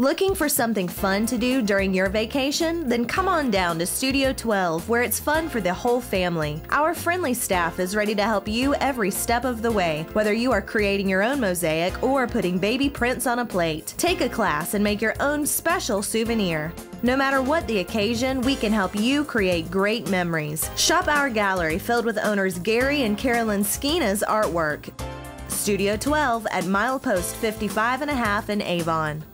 Looking for something fun to do during your vacation? Then come on down to Studio 12, where it's fun for the whole family. Our friendly staff is ready to help you every step of the way, whether you are creating your own mosaic or putting baby prints on a plate. Take a class and make your own special souvenir. No matter what the occasion, we can help you create great memories. Shop our gallery filled with owners Gary and Carolyn Skeena's artwork. Studio 12 at milepost 55 and a half in Avon.